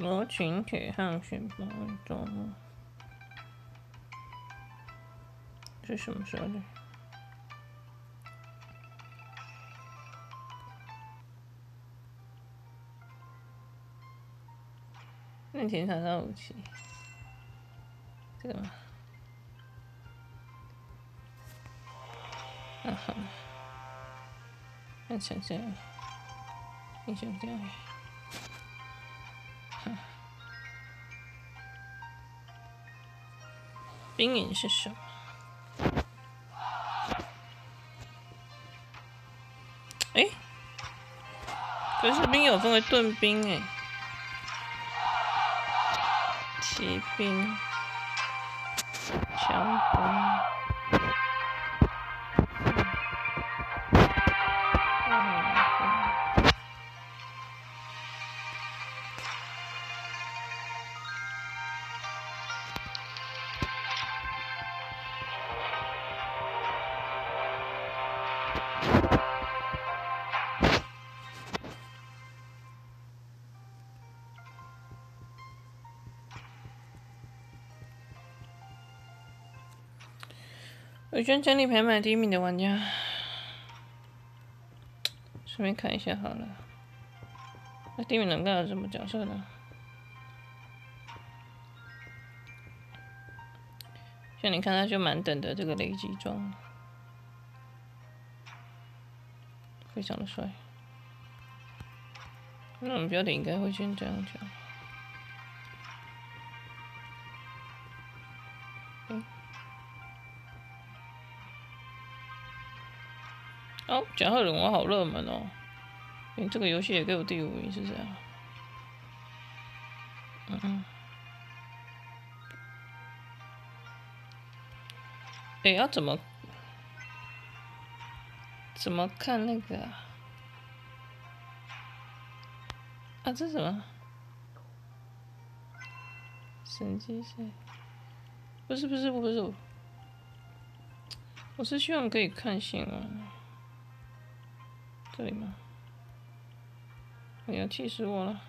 罗群铁汉选拔中，是什么时候的？那检查到武器，这个吗？啊好，那想想，英雄教育，兵营是什么？哎，可是兵有分为盾兵哎，骑兵、枪兵。伟轩奖励排满第一名的玩家，顺便看一下好了。那第一名能干什么角色呢？像你看，他就满等的这个雷击装，非常的帅。那我们标点应该会先这样讲。哦，甲贺忍王好热门哦！你这个游戏也给我第五名是这样。嗯嗯。哎，要怎么怎么看那个啊？这什么？神经线？不是不是不是，我是希望可以看新闻。这里吗？哎呀，气死我了！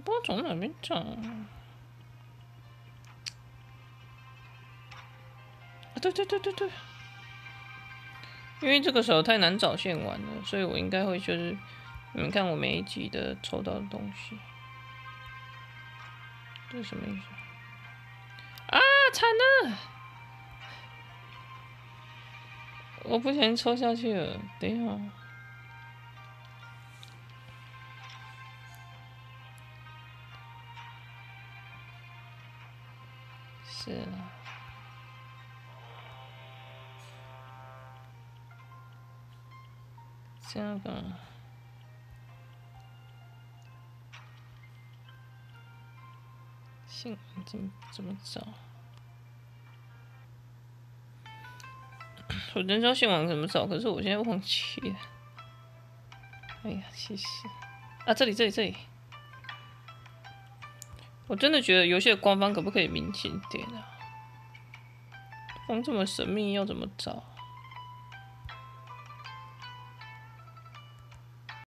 不知道从哪边找。啊，对对对对对，因为这个时候太难找线玩了，所以我应该会就是你们看我每一集的抽到的东西。这是什么意思？啊，惨了！我不小心抽下去了，等一下。是。这个。信怎么怎么找？我真知道信网怎么找，可是我现在忘记了。哎呀，其实啊，这里这里这里，我真的觉得游戏的官方可不可以明显点啊？风这么神秘，要怎么找？